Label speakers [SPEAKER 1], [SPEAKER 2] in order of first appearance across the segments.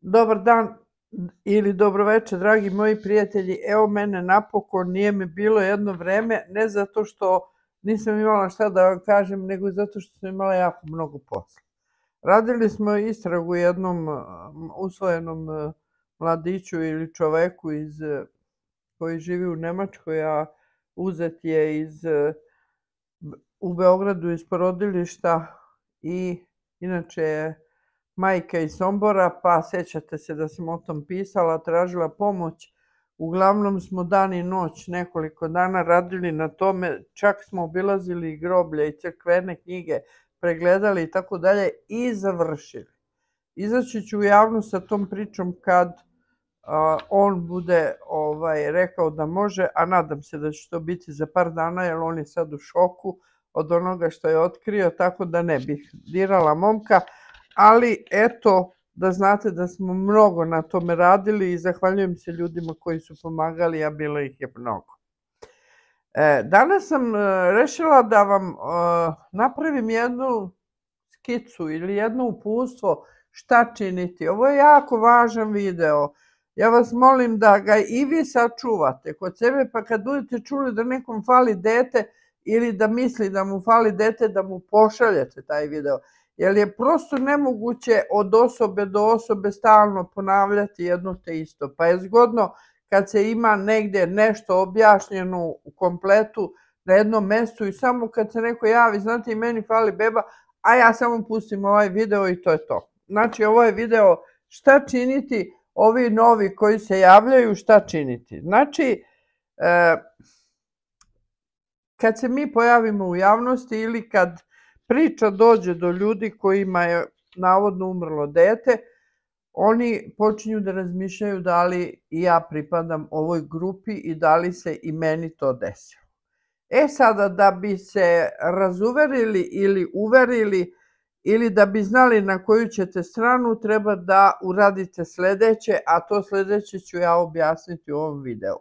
[SPEAKER 1] Dobar dan ili dobroveče, dragi moji prijatelji. Evo mene napokon, nije mi bilo jedno vreme, ne zato što nisam imala šta da vam kažem, nego zato što sam imala jako mnogo posla. Radili smo istragu jednom usvojenom mladiću ili čoveku iz, koji živi u Nemačkoj, a uzet je iz, u Beogradu iz porodilišta i inače je majka iz Sombora, pa sećate se da sam o tom pisala, tražila pomoć. Uglavnom smo dan i noć nekoliko dana radili na tome, čak smo obilazili groblje i crkvene knjige, pregledali i tako dalje i završili. Izaći ću u javnost sa tom pričom kad on bude ovaj rekao da može, a nadam se da će to biti za par dana, jer on je sad u šoku od onoga što je otkrio, tako da ne bih dirala momka ali eto, da znate da smo mnogo na tome radili i zahvaljujem se ljudima koji su pomagali, a bilo ih je mnogo. E, danas sam e, rešila da vam e, napravim jednu skicu ili jedno upustvo šta činiti. Ovo je jako važan video. Ja vas molim da ga i vi sačuvate kod sebe, pa kad budete čuli da nekom fali dete ili da misli da mu fali dete, da mu pošaljete taj video jer je prosto nemoguće od osobe do osobe stalno ponavljati jedno te isto. Pa je zgodno kad se ima negde nešto objašnjeno u kompletu na jednom mestu i samo kad se neko javi, znate i meni fali beba, a ja samo pustim ovaj video i to je to. Znači ovo je video šta činiti, ovi novi koji se javljaju, šta činiti. Znači, e, kad se mi pojavimo u javnosti ili kad priča dođe do ljudi kojima je navodno umrlo dete, oni počinju da razmišljaju da li ja pripadam ovoj grupi i da li se i meni to desilo. E sada, da bi se razuverili ili uverili ili da bi znali na koju ćete stranu, treba da uradite sledeće, a to sledeće ću ja objasniti u ovom videu.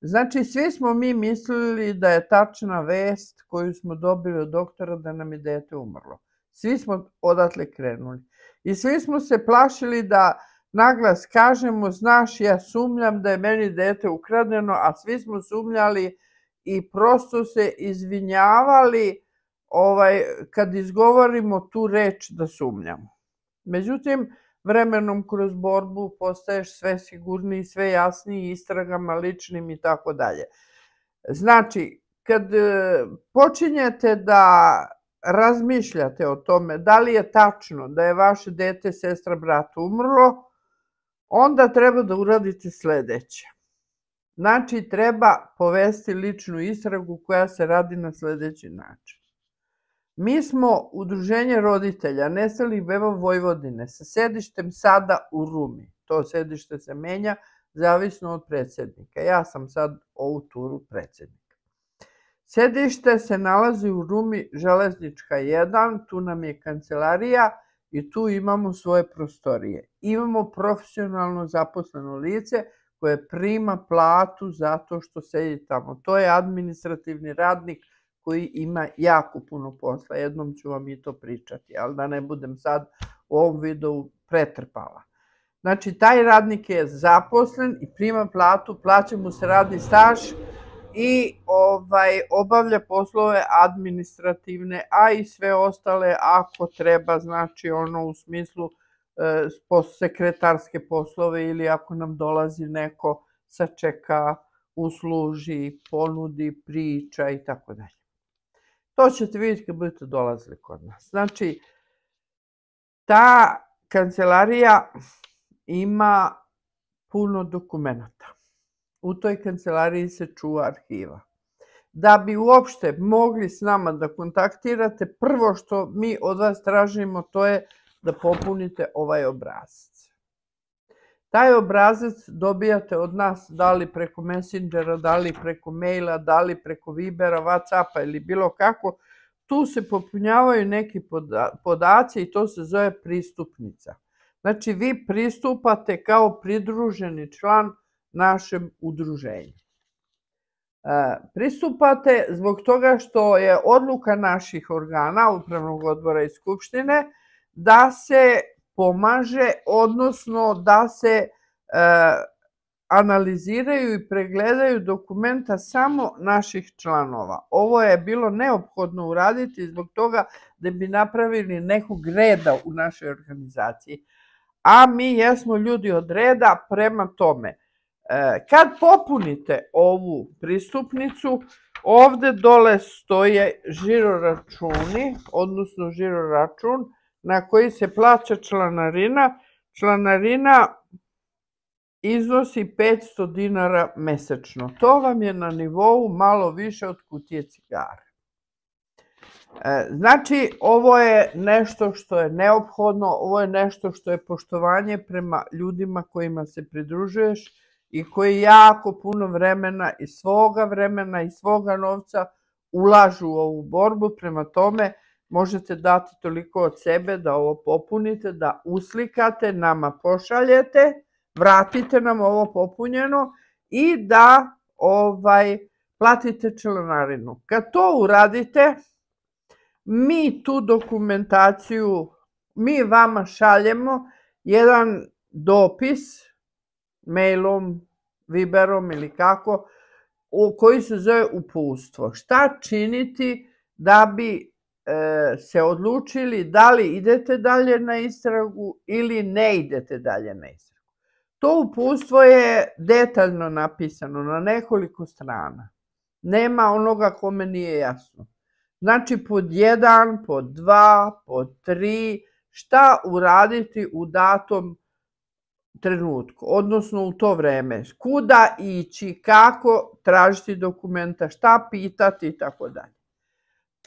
[SPEAKER 1] Znači, svi smo mi mislili da je tačna vest koju smo dobili od doktora da nam je dete umrlo. Svi smo odatle krenuli. I svi smo se plašili da naglas kažemo, znaš, ja sumnjam da je meni dete ukradeno, a svi smo sumnjali i prosto se izvinjavali ovaj, kad izgovorimo tu reč da sumnjamo. Međutim, vremenom kroz borbu postaješ sve sigurniji, sve jasniji istragama ličnim i tako dalje. Znači, kad e, počinjete da razmišljate o tome da li je tačno da je vaše dete, sestra, brat umrlo, onda treba da uradite sledeće. Znači, treba povesti ličnu istragu koja se radi na sledeći način. Mi smo udruženje roditelja Nestalih beba Vojvodine sa sedištem sada u Rumi. To sedište se menja zavisno od predsednika. Ja sam sad ovu turu predsednika. Sedište se nalazi u Rumi Železnička 1, tu nam je kancelarija i tu imamo svoje prostorije. Imamo profesionalno zaposleno lice koje prima platu zato što sedi tamo. To je administrativni radnik koji ima jako puno posla. Jednom ću vam i to pričati, ali da ne budem sad u ovom videu pretrpala. Znači, taj radnik je zaposlen i prima platu, plaća mu se radni staž i ovaj obavlja poslove administrativne, a i sve ostale ako treba, znači ono u smislu e, sekretarske poslove ili ako nam dolazi neko sačeka, usluži, ponudi, priča i tako dalje. To ćete vidjeti kad budete dolazili kod nas. Znači, ta kancelarija ima puno dokumenta. U toj kancelariji se čuva arhiva. Da bi uopšte mogli s nama da kontaktirate, prvo što mi od vas tražimo to je da popunite ovaj obrazac. Taj obrazac dobijate od nas da li preko Messengera, da li preko maila, da li preko Vibera, Whatsappa ili bilo kako. Tu se popunjavaju neki podaci i to se zove pristupnica. Znači, vi pristupate kao pridruženi član našem udruženju. E, pristupate zbog toga što je odluka naših organa, upravnog odbora i skupštine, da se pomaže, odnosno da se e, analiziraju i pregledaju dokumenta samo naših članova. Ovo je bilo neophodno uraditi zbog toga da bi napravili nekog reda u našoj organizaciji. A mi jesmo ljudi od reda prema tome. E, kad popunite ovu pristupnicu, ovde dole stoje žiroračuni, odnosno žiroračun na koji se plaća članarina. Članarina iznosi 500 dinara mesečno. To vam je na nivou malo više od kutije cigara. E, znači, ovo je nešto što je neophodno, ovo je nešto što je poštovanje prema ljudima kojima se pridružuješ i koji jako puno vremena i svoga vremena i svoga novca ulažu u ovu borbu, prema tome možete dati toliko od sebe da ovo popunite, da uslikate, nama pošaljete, vratite nam ovo popunjeno i da ovaj platite članarinu. Kad to uradite, mi tu dokumentaciju, mi vama šaljemo jedan dopis mailom, viberom ili kako, koji se zove upustvo. Šta činiti da bi se odlučili da li idete dalje na istragu ili ne idete dalje na istragu. To upustvo je detaljno napisano na nekoliko strana. Nema onoga kome nije jasno. Znači pod jedan, pod dva, pod tri, šta uraditi u datom trenutku, odnosno u to vreme. Kuda ići, kako tražiti dokumenta, šta pitati i tako dalje.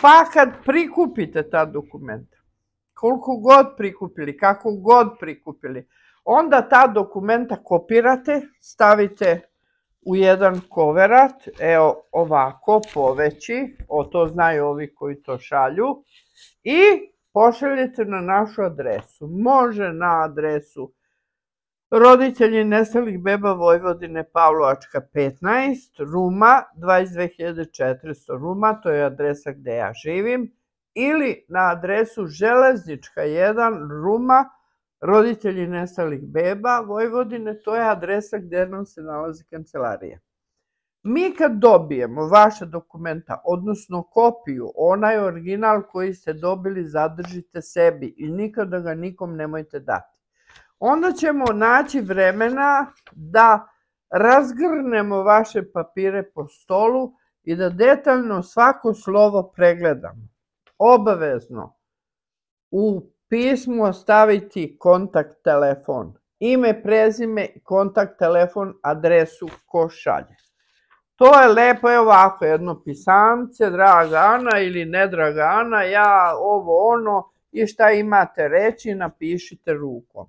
[SPEAKER 1] Pa kad prikupite ta dokumenta, koliko god prikupili, kako god prikupili, onda ta dokumenta kopirate, stavite u jedan koverat, evo ovako, poveći, o to znaju ovi koji to šalju, i pošaljete na našu adresu. Može na adresu roditelji nestalih beba Vojvodine Pavlovačka 15, Ruma 22.400 Ruma, to je adresa gde ja živim, ili na adresu Železnička 1 Ruma roditelji nestalih beba Vojvodine, to je adresa gde nam se nalazi kancelarija. Mi kad dobijemo vaše dokumenta, odnosno kopiju, onaj original koji ste dobili zadržite sebi i nikada ga nikom nemojte dati. Onda ćemo naći vremena da razgrnemo vaše papire po stolu i da detaljno svako slovo pregledamo. Obavezno. U pismu ostaviti kontakt telefon, ime, prezime, kontakt telefon, adresu ko šalje. To je lepo, je ovako, jedno pisance, draga Ana ili ne draga Ana, ja ovo ono i šta imate reći, napišite rukom.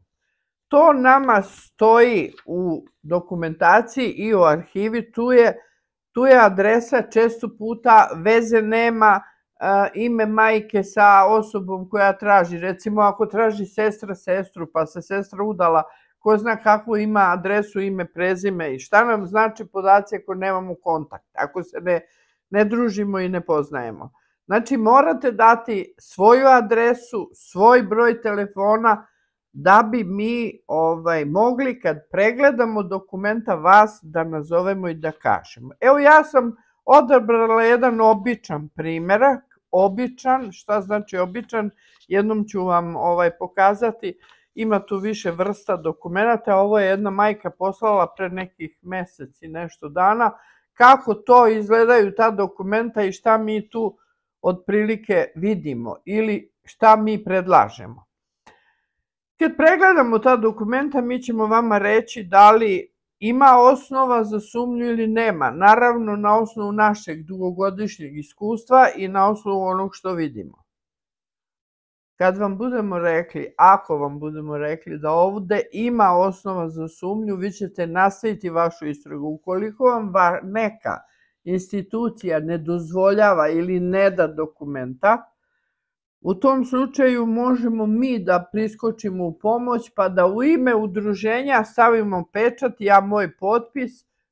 [SPEAKER 1] To nama stoji u dokumentaciji i u arhivi, tu je, tu je adresa, često puta veze nema, ime majke sa osobom koja traži. Recimo, ako traži sestra sestru, pa se sestra udala, ko zna kakvu ima adresu, ime, prezime i šta nam znači podaci ako nemamo kontakt, ako se ne, ne družimo i ne poznajemo. Znači, morate dati svoju adresu, svoj broj telefona, da bi mi ovaj mogli kad pregledamo dokumenta vas da nazovemo i da kažemo. Evo ja sam odabrala jedan običan primerak običan. Šta znači običan? Jednom ću vam ovaj pokazati. Ima tu više vrsta dokumenta. Ovo je jedna majka poslala pre nekih meseci nešto dana. Kako to izgledaju ta dokumenta i šta mi tu otprilike vidimo ili šta mi predlažemo. Kad pregledamo ta dokumenta, mi ćemo vama reći da li ima osnova za sumnju ili nema. Naravno, na osnovu našeg dugogodišnjeg iskustva i na osnovu onog što vidimo. Kad vam budemo rekli, ako vam budemo rekli da ovde ima osnova za sumnju, vi ćete nastaviti vašu istragu. Ukoliko vam neka institucija ne dozvoljava ili ne da dokumenta, U tom slučaju možemo mi da priskočimo u pomoć pa da u ime udruženja stavimo pečat, ja moj potpis,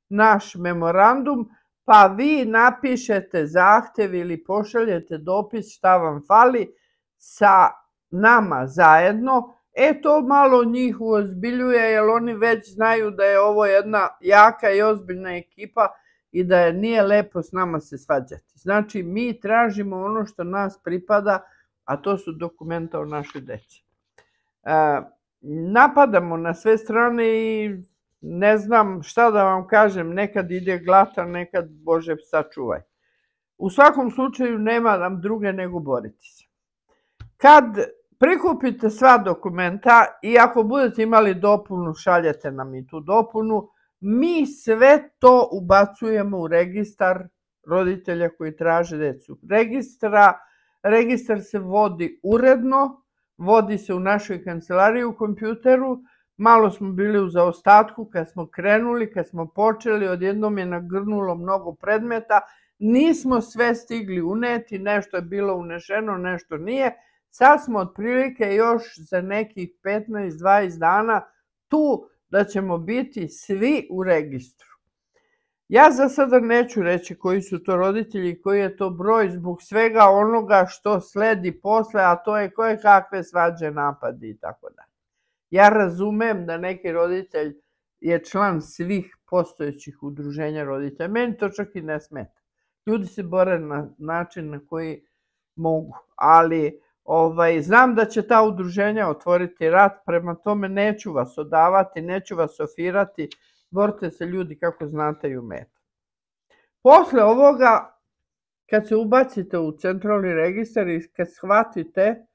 [SPEAKER 1] naš memorandum, pa vi napišete zahtev ili pošaljete dopis šta vam fali sa nama zajedno E, to malo njih uozbiljuje, jer oni već znaju da je ovo jedna jaka i ozbiljna ekipa i da je nije lepo s nama se svađati. Znači, mi tražimo ono što nas pripada, a to su dokumenta o našoj deci. E, napadamo na sve strane i ne znam šta da vam kažem, nekad ide glata, nekad Bože sačuvaj. U svakom slučaju nema nam druge nego boriti se. Kad prikupite sva dokumenta i ako budete imali dopunu, šaljete nam i tu dopunu, mi sve to ubacujemo u registar roditelja koji traže decu. Registra, registar se vodi uredno, vodi se u našoj kancelariji u kompjuteru, malo smo bili u zaostatku kad smo krenuli, kad smo počeli, odjednom je nagrnulo mnogo predmeta, nismo sve stigli uneti, nešto je bilo unešeno, nešto nije, sad smo otprilike još za nekih 15-20 dana tu da ćemo biti svi u registru. Ja za sada neću reći koji su to roditelji, koji je to broj zbog svega onoga što sledi posle, a to je koje kakve svađe napadi i tako da. Ja razumem da neki roditelj je član svih postojećih udruženja roditelja. Meni to čak i ne smeta. Ljudi se bore na način na koji mogu, ali ovaj, znam da će ta udruženja otvoriti rat, prema tome neću vas odavati, neću vas ofirati, borite se ljudi kako znate i umete. Posle ovoga, kad se ubacite u centralni registar i kad shvatite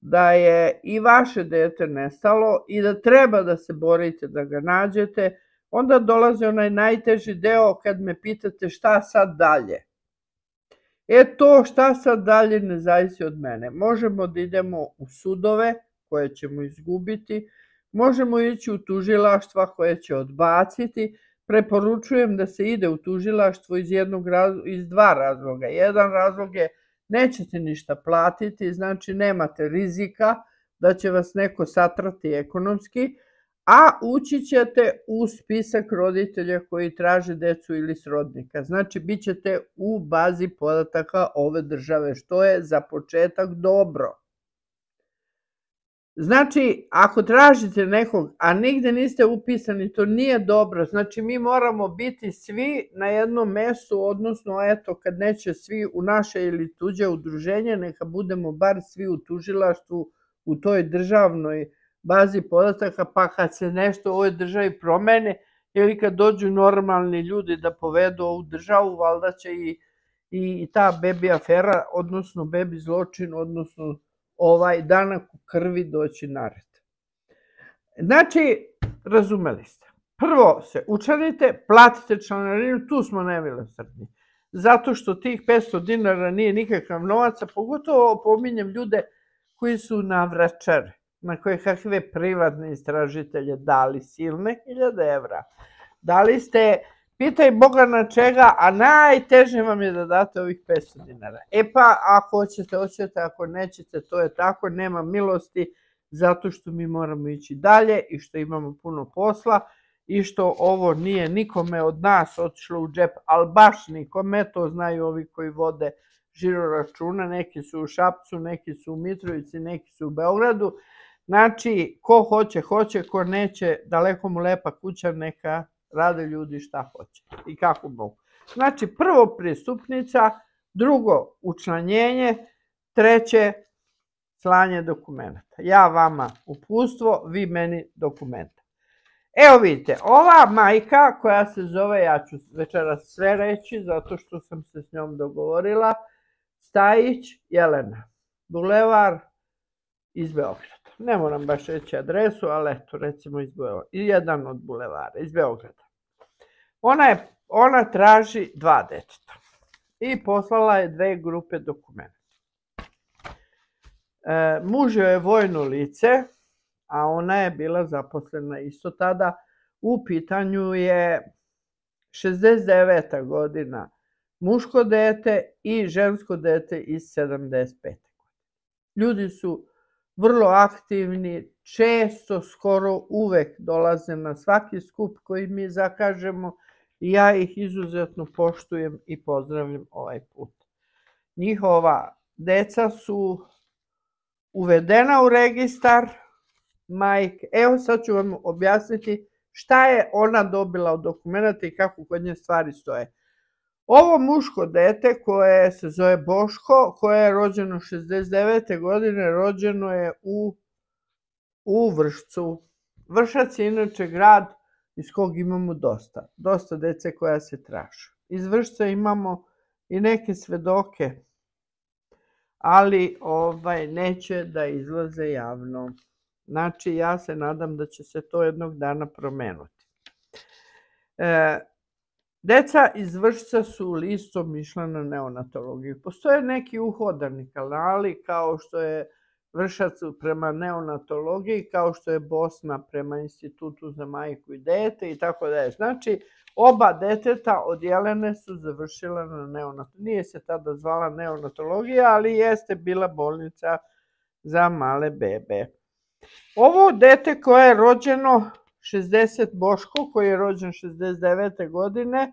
[SPEAKER 1] da je i vaše dete nestalo i da treba da se borite da ga nađete, onda dolazi onaj najteži deo kad me pitate šta sad dalje. E to šta sad dalje ne zavisi od mene. Možemo da idemo u sudove koje ćemo izgubiti, možemo ići u tužilaštva koje će odbaciti, preporučujem da se ide u tužilaštvo iz, jednog, iz dva razloga. Jedan razlog je nećete ništa platiti, znači nemate rizika da će vas neko satrati ekonomski, a ući ćete u spisak roditelja koji traže decu ili srodnika. Znači, bit ćete u bazi podataka ove države, što je za početak dobro. Znači, ako tražite nekog, a nigde niste upisani, to nije dobro. Znači, mi moramo biti svi na jednom mestu, odnosno, eto, kad neće svi u naše ili tuđe udruženje, neka budemo bar svi u tužilaštvu, u toj državnoj bazi podataka, pa kad se nešto u ovoj državi promene, ili kad dođu normalni ljudi da povedu ovu državu, valda će i, i ta bebi afera, odnosno bebi zločin, odnosno ovaj danak u krvi doći na red. Znači, razumeli ste. Prvo se učanite, platite članarinu, tu smo nemilosrdni. Zato što tih 500 dinara nije nikakav novac, a pogotovo pominjem ljude koji su na vračare, na koje kakve privatne istražitelje dali silne hiljade evra. Dali ste Pitaj Boga na čega, a najteže vam je da date ovih 500 dinara. E pa, ako hoćete, hoćete, ako nećete, to je tako, nema milosti, zato što mi moramo ići dalje i što imamo puno posla i što ovo nije nikome od nas otišlo u džep, ali baš nikome, to znaju ovi koji vode žiro računa, neki su u Šapcu, neki su u Mitrovici, neki su u Beogradu. Znači, ko hoće, hoće, ko neće, daleko mu lepa kuća, neka rade ljudi šta hoće i kako mogu. Znači, prvo pristupnica, drugo učlanjenje, treće slanje dokumenta. Ja vama upustvo, vi meni dokumenta. Evo vidite, ova majka koja se zove, ja ću večeras sve reći, zato što sam se s njom dogovorila, Stajić Jelena, bulevar iz Beograda. Ne moram baš reći adresu, ali eto, recimo iz Beograda. Jedan od bulevara, iz Beograda. Ona, je, ona traži dva deteta i poslala je dve grupe dokumenta. E, muž je vojno lice, a ona je bila zaposlena isto tada. U pitanju je 69. godina muško dete i žensko dete iz 75. godine. Ljudi su vrlo aktivni, često, skoro uvek dolaze na svaki skup koji mi zakažemo ja ih izuzetno poštujem i pozdravljam ovaj put. Njihova deca su uvedena u registar, majke. Evo sad ću vam objasniti šta je ona dobila od dokumenta i kako kod nje stvari stoje. Ovo muško dete koje se zove Boško, koje je rođeno 69. godine, rođeno je u, u Vršcu. Vršac je inače grad iz kog imamo dosta, dosta dece koja se traže. Iz Vršca imamo i neke svedoke, ali ovaj neće da izlaze javno. Znači, ja se nadam da će se to jednog dana promenuti. E, deca iz Vršca su listom išla na neonatologiju. Postoje neki uhodani kanali, kao što je Vršac prema neonatologiji, kao što je Bosna prema Institutu za majku i dete i tako da je. Znači, oba deteta od Jelene su završila na neonatologiji. Nije se tada zvala neonatologija, ali jeste bila bolnica za male bebe. Ovo dete koje je rođeno 60 Boško, koji je rođen 69. godine,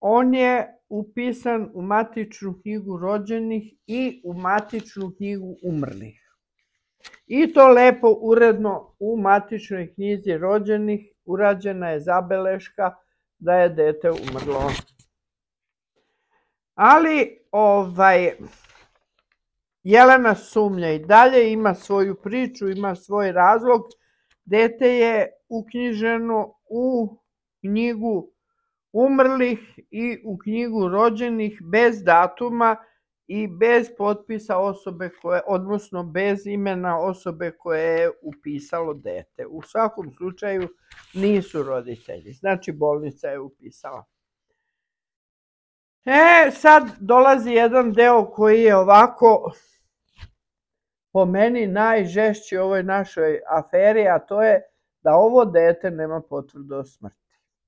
[SPEAKER 1] on je upisan u matičnu knjigu rođenih i u matičnu knjigu umrlih. I to lepo uredno u matičnoj knjizi rođenih urađena je zabeleška da je dete umrlo. Ali ovaj Jelena sumnja i dalje, ima svoju priču, ima svoj razlog. Dete je uknjiženo u knjigu umrlih i u knjigu rođenih bez datuma i bez potpisa osobe koje, odnosno bez imena osobe koje je upisalo dete. U svakom slučaju nisu roditelji, znači bolnica je upisala. E, sad dolazi jedan deo koji je ovako po meni najžešći u ovoj našoj aferi, a to je da ovo dete nema potvrdu o smrti.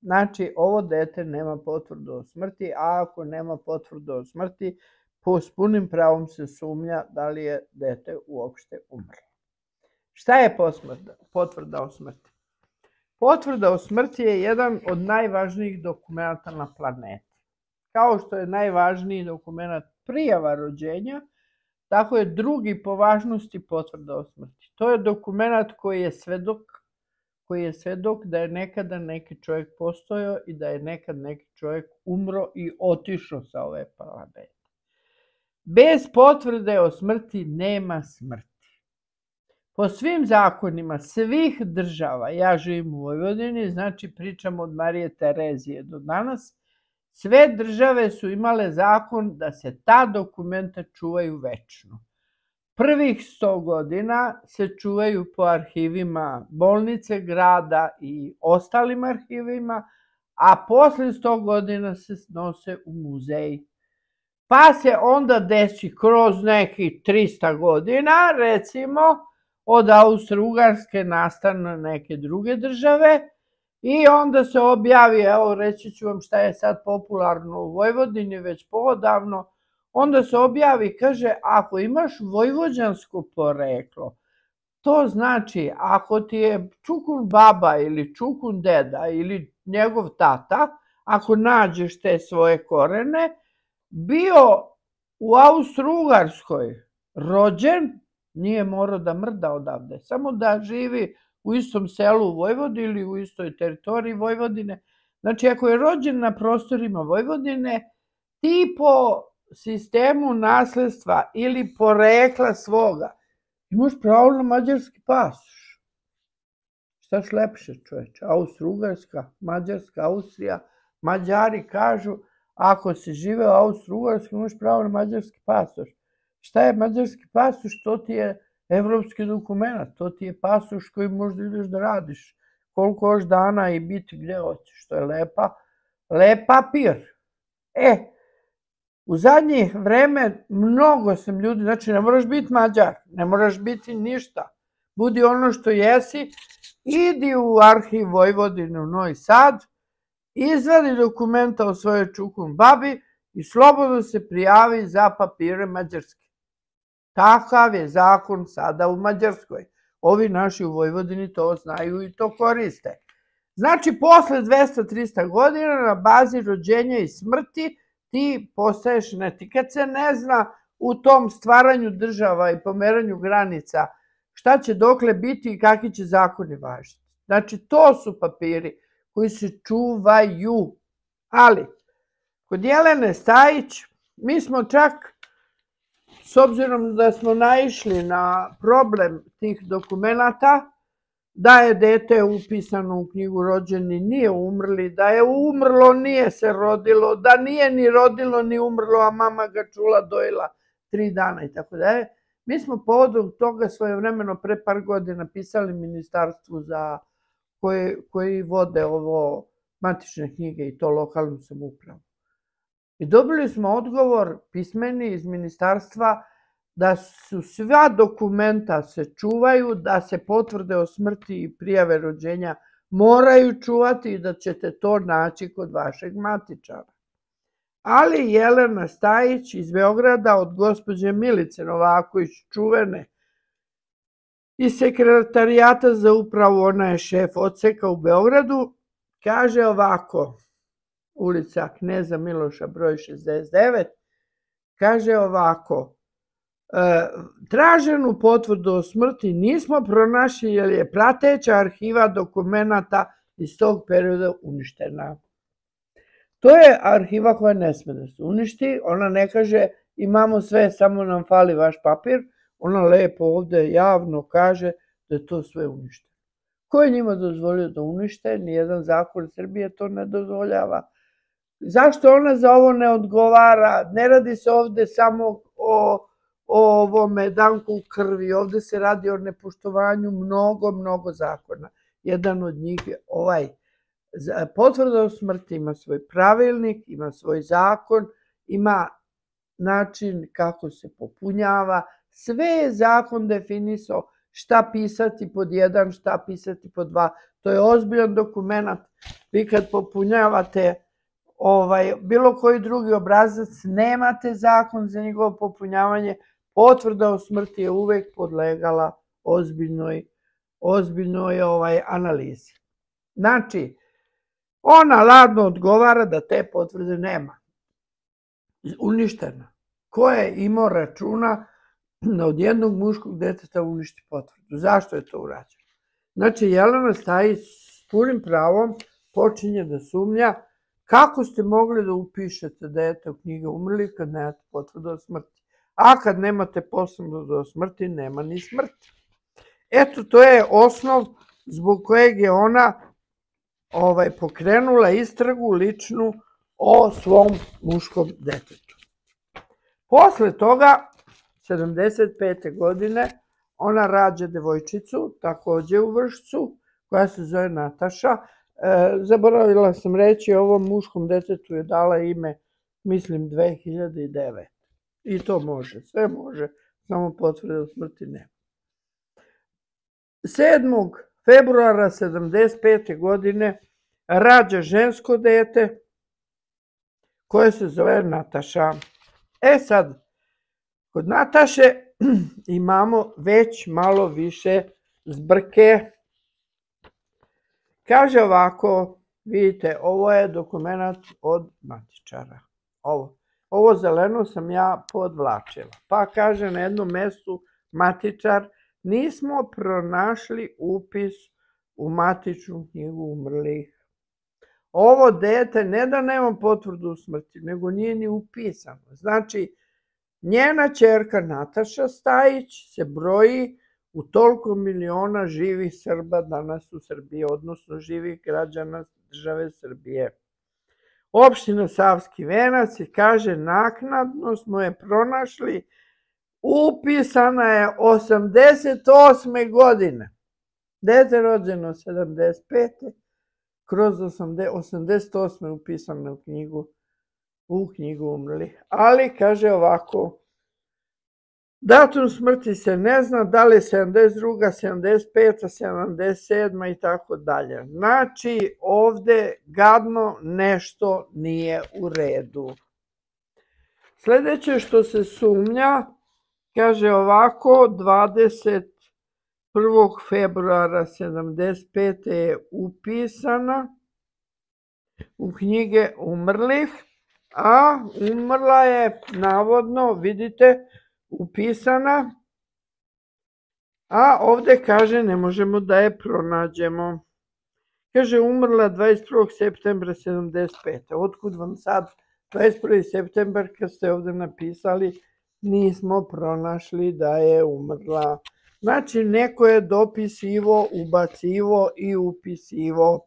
[SPEAKER 1] Znači, ovo dete nema potvrdu o smrti, a ako nema potvrdu o smrti, po s punim pravom se sumnja da li je dete uopšte umrlo. Šta je potvrda o smrti? Potvrda o smrti je jedan od najvažnijih dokumenta na planeti. Kao što je najvažniji dokument prijava rođenja, Tako je drugi po važnosti potvrda o smrti. To je dokument koji je svedok, koji je svedok da je nekada neki čovjek postojao i da je nekad neki čovjek umro i otišao sa ove planete. Bez potvrde o smrti nema smrti. Po svim zakonima svih država, ja živim u Vojvodini, znači pričam od Marije Terezije do danas, Sve države su imale zakon da se ta dokumenta čuvaju večno. Prvih 100 godina se čuvaju po arhivima bolnice grada i ostalim arhivima, a posle 100 godina se nose u muzeji. Pa se onda desi kroz nekih 300 godina, recimo, od Austro-Ugarske nastane neke druge države, I onda se objavi, evo reći ću vam šta je sad popularno u Vojvodini već poodavno, onda se objavi, kaže, ako imaš vojvođansko poreklo, to znači ako ti je čukun baba ili čukun deda ili njegov tata, ako nađeš te svoje korene, bio u Austro-Ugarskoj rođen, nije morao da mrda odavde, samo da živi u istom selu u Vojvodini ili u istoj teritoriji Vojvodine. Znači, ako je rođen na prostorima Vojvodine, ti po sistemu nasledstva ili porekla svoga imaš pravo na mađarski pasoš. Šta lepše, čoveče? Austro-Ugarska, Mađarska, Austrija. Mađari kažu, ako se žive u Austro-Ugarskoj, imaš pravo na mađarski pasoš. Šta je mađarski pasoš? To ti je evropski dokument, to ti je pasoš koji možda ideš da radiš koliko još dana i biti gde hoćeš, to je lepa, lep papir. E, u zadnje vreme mnogo sam ljudi, znači ne moraš biti mađar, ne moraš biti ništa, budi ono što jesi, idi u arhiv Vojvodine u Novi Sad, izvadi dokumenta o svojoj čukum babi i slobodno se prijavi za papire mađarske. Takav je zakon sada u Mađarskoj. Ovi naši u Vojvodini to znaju i to koriste. Znači, posle 200-300 godina na bazi rođenja i smrti ti postaješ neti. Kad se ne zna u tom stvaranju država i pomeranju granica šta će dokle biti i kakvi će zakoni važiti. Znači, to su papiri koji se čuvaju. Ali, kod Jelene Stajić, mi smo čak, s obzirom da smo naišli na problem tih dokumenta, da je dete upisano u knjigu rođeni, nije umrli, da je umrlo, nije se rodilo, da nije ni rodilo ni umrlo, a mama ga čula, dojela tri dana i tako da je. Mi smo povodom toga svojevremeno pre par godina pisali ministarstvu za koji, koji vode ovo matične knjige i to lokalnu samoupravu. I dobili smo odgovor pismeni iz ministarstva da su sva dokumenta se čuvaju, da se potvrde o smrti i prijave rođenja moraju čuvati i da ćete to naći kod vašeg matičara. Ali Jelena Stajić iz Beograda od gospođe Milice Novaković, čuvene, iz sekretarijata za upravu, ona je šef odseka u Beogradu, kaže ovako, ulica Kneza Miloša broj 69, kaže ovako, traženu potvrdu o smrti nismo pronašli jer je prateća arhiva dokumenta iz tog perioda uništena. To je arhiva koja ne sme da se uništi, ona ne kaže imamo sve, samo nam fali vaš papir, ona lepo ovde javno kaže da je to sve uništeno. Ko je njima dozvolio da unište? Nijedan zakon Srbije to ne dozvoljava. Zašto ona za ovo ne odgovara? Ne radi se ovde samo o, o ovome danku krvi, ovde se radi o nepoštovanju mnogo, mnogo zakona. Jedan od njih je ovaj potvrda o smrti ima svoj pravilnik, ima svoj zakon, ima način kako se popunjava, sve je zakon definisao šta pisati pod jedan, šta pisati pod dva. To je ozbiljan dokument. Vi kad popunjavate ovaj, bilo koji drugi obrazac, nemate zakon za njegovo popunjavanje, potvrda o smrti je uvek podlegala ozbiljnoj, ozbiljnoj ovaj, analizi. Znači, ona ladno odgovara da te potvrde nema. Uništena. Ko je imao računa od jednog muškog deteta uništi potvrdu? Zašto je to urađeno? Znači, Jelena Stajić s punim pravom počinje da sumnja kako ste mogli da upišete dete u knjige umrli kad nemate potvrdu o smrti. A kad nemate potvrdu o smrti, nema ni smrti. Eto, to je osnov zbog kojeg je ona ovaj, pokrenula istragu ličnu o svom muškom detetu. Posle toga, 75. godine, ona rađa devojčicu, takođe u Vršcu, koja se zove Nataša. E, zaboravila sam reći, ovom muškom detetu je dala ime, mislim, 2009. I to može, sve može, samo potvrde o smrti nema. 7 februara 75. godine rađa žensko dete koje se zove Nataša. E sad, kod Nataše imamo već malo više zbrke. Kaže ovako, vidite, ovo je dokument od matičara. Ovo. Ovo zeleno sam ja podvlačila. Pa kaže na jednom mestu matičar nismo pronašli upis u matičnu knjigu umrlih. Ovo dete ne da nema potvrdu smrti, nego nije ni upisano. Znači, njena čerka Nataša Stajić se broji u toliko miliona živih Srba danas u Srbiji, odnosno živih građana države Srbije. Opština Savski venac i kaže naknadno smo je pronašli upisana je 88. godine. Dete rođeno 75. Kroz 88. upisano u knjigu u knjigu umrli. Ali, kaže ovako, datum smrti se ne zna, da li je 72. 75. 77. i tako dalje. Znači, ovde gadno nešto nije u redu. Sledeće što se sumnja, Kaže ovako, 21. februara 75. je upisana u knjige umrlih, a umrla je navodno, vidite, upisana A ovde kaže ne možemo da je pronađemo. Kaže umrla 21. septembra 75. Otkud vam sad 21. septembar kad ste ovde napisali nismo pronašli da je umrla. Znači, neko je dopisivo, ubacivo i upisivo.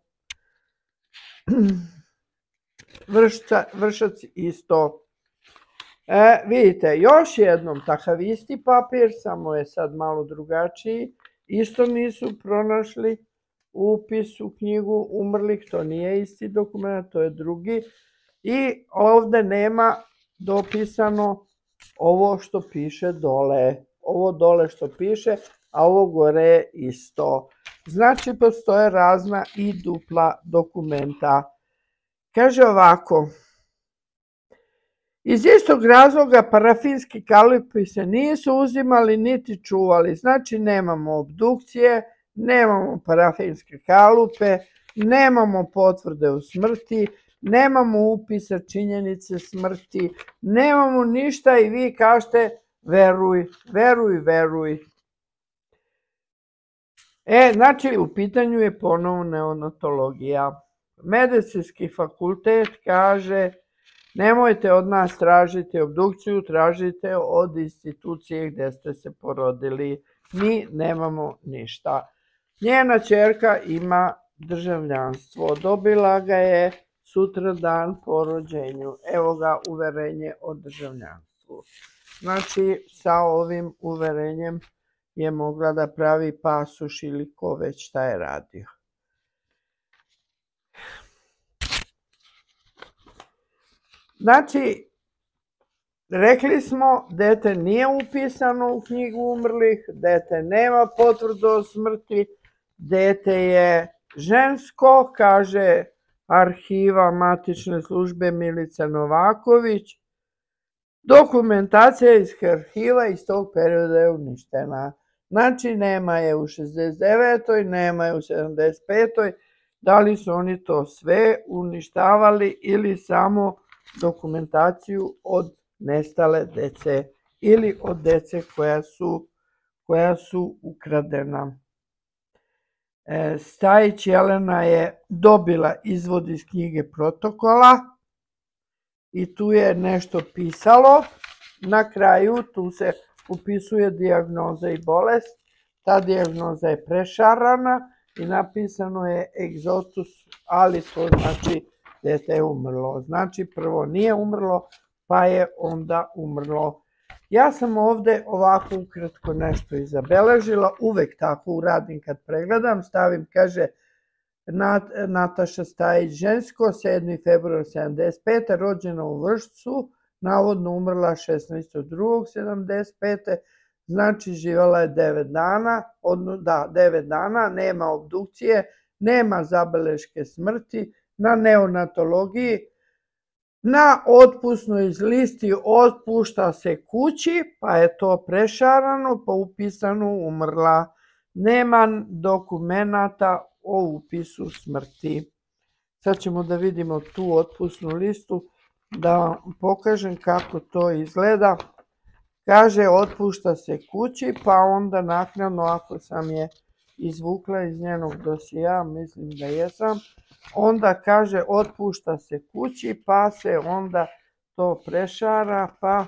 [SPEAKER 1] Vršca, vršac isto. E, vidite, još jednom, takav isti papir, samo je sad malo drugačiji. Isto nisu pronašli upis u knjigu umrlih, to nije isti dokument, to je drugi. I ovde nema dopisano ovo što piše dole. Ovo dole što piše, a ovo gore je isto. Znači, postoje razna i dupla dokumenta. Kaže ovako, Iz istog razloga parafinski kalipi se nisu uzimali niti čuvali, znači nemamo obdukcije, nemamo parafinske kalupe, nemamo potvrde o smrti, nemamo upisa činjenice smrti, nemamo ništa i vi kažete veruj, veruj, veruj. E, znači u pitanju je ponovo neonatologija. Medicinski fakultet kaže nemojte od nas tražiti obdukciju, tražite od institucije gde ste se porodili. Mi nemamo ništa. Njena čerka ima državljanstvo, dobila ga je sutra dan po rođenju. Evo ga uverenje o državljanstvu. Znači, sa ovim uverenjem je mogla da pravi pasuš ili ko već šta je radio. Znači, rekli smo, dete nije upisano u knjigu umrlih, dete nema potvrdu o smrti, dete je žensko, kaže arhiva matične službe Milica Novaković. Dokumentacija iz arhiva iz tog perioda je uništena. Znači, nema je u 69. nema je u 75. Da li su oni to sve uništavali ili samo dokumentaciju od nestale dece ili od dece koja su, koja su ukradena. E, Stajić Jelena je dobila izvod iz knjige protokola i tu je nešto pisalo. Na kraju tu se upisuje dijagnoza i bolest. Ta dijagnoza je prešarana i napisano je egzotus, ali to znači dete je umrlo. Znači prvo nije umrlo, pa je onda umrlo. Ja sam ovde ovako ukratko nešto i zabeležila, uvek tako uradim kad pregledam, stavim, kaže, Nat, Nataša Stajić žensko, 7. februar 75. rođena u Vršcu, navodno umrla 16.2.75. Znači živala je 9 dana, odno, da, 9 dana, nema obdukcije, nema zabeleške smrti, na neonatologiji, na otpusnoj listi otpušta se kući, pa je to prešarano, pa upisano umrla. Nema dokumentata o upisu smrti. Sad ćemo da vidimo tu otpusnu listu, da vam pokažem kako to izgleda. Kaže, otpušta se kući, pa onda naknadno, ako sam je izvukla iz njenog dosija, mislim da jesam, onda kaže otpušta se kući, pa se onda to prešara, pa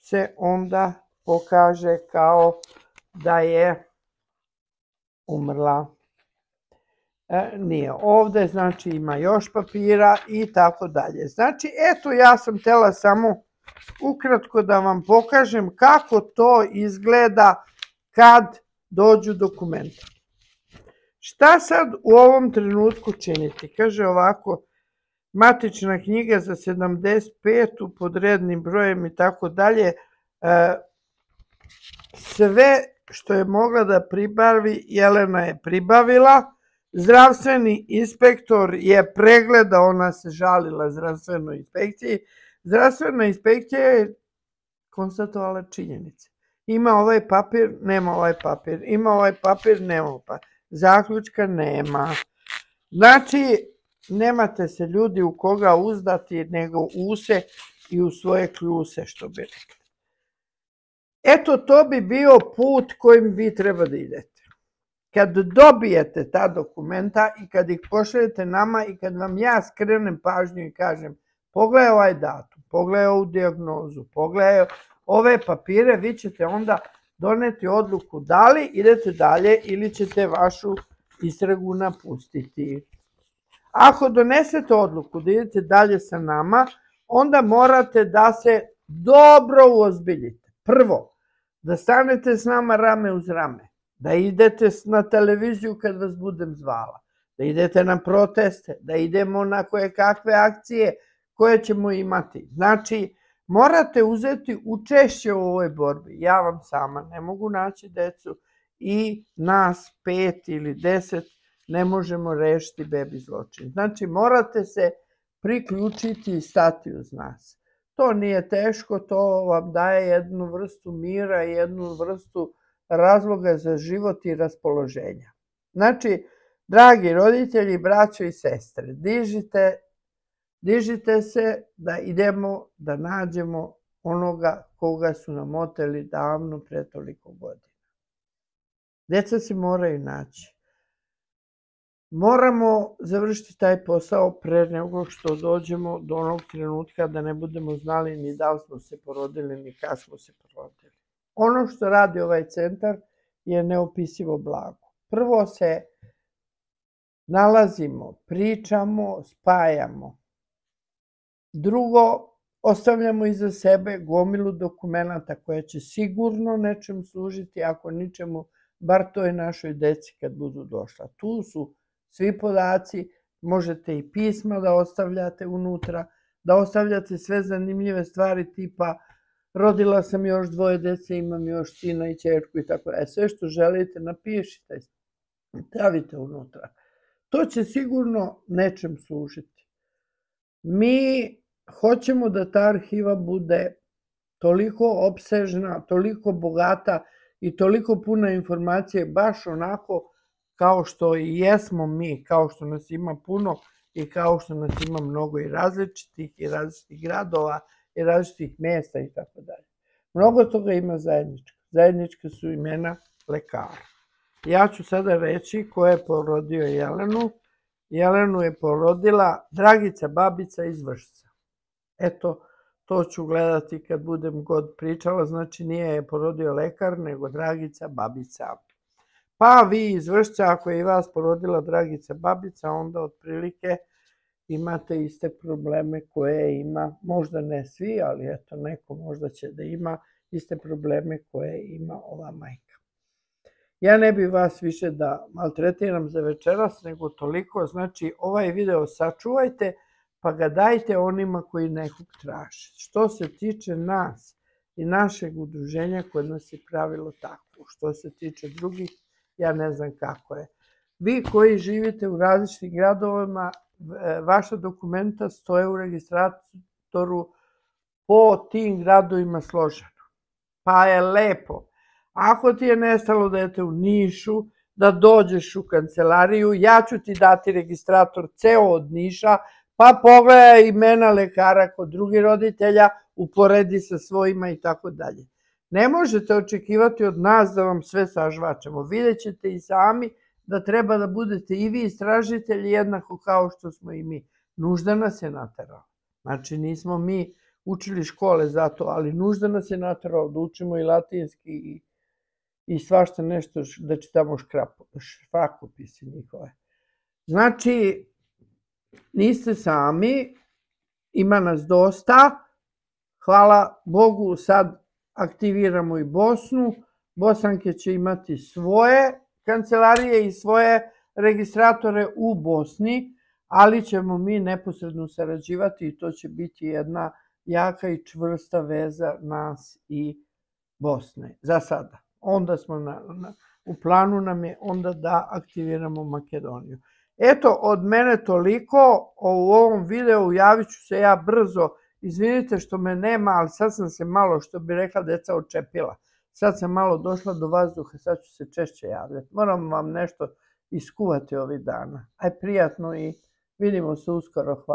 [SPEAKER 1] se onda pokaže kao da je umrla. E, nije ovde, znači ima još papira i tako dalje. Znači, eto, ja sam tela samo ukratko da vam pokažem kako to izgleda kad dođu dokumenta. Šta sad u ovom trenutku činiti? Kaže ovako, matična knjiga za 75. pod rednim brojem i tako dalje, e, sve što je mogla da pribavi, Jelena je pribavila, zdravstveni inspektor je pregledao, ona se žalila zdravstvenoj inspekciji, zdravstvena inspekcija je konstatovala činjenice. Ima ovaj papir, nema ovaj papir, ima ovaj papir, nema papir zaključka nema. Znači, nemate se ljudi u koga uzdati, nego u se i u svoje kljuse, što bi rekli. Eto, to bi bio put kojim vi treba da idete. Kad dobijete ta dokumenta i kad ih pošaljete nama i kad vam ja skrenem pažnju i kažem pogledaj ovaj datum, pogledaj ovu diagnozu, pogledaj ove papire, vi ćete onda doneti odluku da li idete dalje ili ćete vašu istragu napustiti. Ako donesete odluku da idete dalje sa nama, onda morate da se dobro uozbiljite. Prvo, da stanete s nama rame uz rame, da idete na televiziju kad vas budem zvala, da idete na proteste, da idemo na koje kakve akcije koje ćemo imati. Znači, morate uzeti učešće u ovoj borbi. Ja vam sama ne mogu naći decu i nas pet ili deset ne možemo rešiti bebi zločin. Znači, morate se priključiti i stati uz nas. To nije teško, to vam daje jednu vrstu mira jednu vrstu razloga za život i raspoloženja. Znači, dragi roditelji, braćo i sestre, dižite, dižite se da idemo da nađemo onoga koga su nam oteli davno pre toliko godina. Deca se moraju naći. Moramo završiti taj posao pre nego što dođemo do onog trenutka da ne budemo znali ni da li smo se porodili, ni kad smo se porodili. Ono što radi ovaj centar je neopisivo blago. Prvo se nalazimo, pričamo, spajamo. Drugo, ostavljamo iza sebe gomilu dokumenta koja će sigurno nečem služiti, ako ničemu, bar toj našoj deci kad budu došla. Tu su svi podaci, možete i pisma da ostavljate unutra, da ostavljate sve zanimljive stvari tipa rodila sam još dvoje dece, imam još sina i čerku i tako da. Sve što želite napišite, stavite unutra. To će sigurno nečem služiti. Mi hoćemo da ta arhiva bude toliko opsežna, toliko bogata i toliko puna informacije, baš onako kao što i jesmo mi, kao što nas ima puno i kao što nas ima mnogo i različitih i različitih gradova i različitih mesta i tako dalje. Mnogo toga ima zajedničko. Zajedničke su imena lekara. Ja ću sada reći ko je porodio Jelenu. Jelenu je porodila Dragica Babica iz Vršca. Eto, to ću gledati kad budem god pričala, znači nije je porodio lekar, nego Dragica Babica. Pa vi iz ako je i vas porodila Dragica Babica, onda otprilike imate iste probleme koje ima, možda ne svi, ali eto neko možda će da ima iste probleme koje ima ova majka. Ja ne bih vas više da maltretiram za večeras, nego toliko, znači ovaj video sačuvajte, pa ga dajte onima koji nekog traže. Što se tiče nas i našeg udruženja, kod nas je pravilo tako. Što se tiče drugih, ja ne znam kako je. Vi koji živite u različitim gradovima, e, vaša dokumenta stoje u registratoru po tim gradovima složeno. Pa je lepo. Ako ti je nestalo dete u Nišu, da dođeš u kancelariju, ja ću ti dati registrator ceo od Niša, pa pogledaj imena lekara kod drugih roditelja, uporedi sa svojima i tako dalje. Ne možete očekivati od nas da vam sve sažvačamo. Vidjet ćete i sami da treba da budete i vi istražitelji jednako kao što smo i mi. Nužda nas je naterala. Znači nismo mi učili škole za to, ali nužda nas je naterala da učimo i latinski i, i svašta nešto da čitamo škrapo, šfakopise njihove. Znači, niste sami, ima nas dosta, hvala Bogu, sad aktiviramo i Bosnu, Bosanke će imati svoje kancelarije i svoje registratore u Bosni, ali ćemo mi neposredno sarađivati i to će biti jedna jaka i čvrsta veza nas i Bosne, za sada. Onda smo na, na, u planu nam je onda da aktiviramo Makedoniju. Eto, od mene toliko, u ovom videu javit ću se ja brzo, izvinite što me nema, ali sad sam se malo, što bi rekla deca, očepila. Sad sam malo došla do vazduha, sad ću se češće javljati. Moram vam nešto iskuvati ovih dana. Aj prijatno i vidimo se uskoro. Hvala.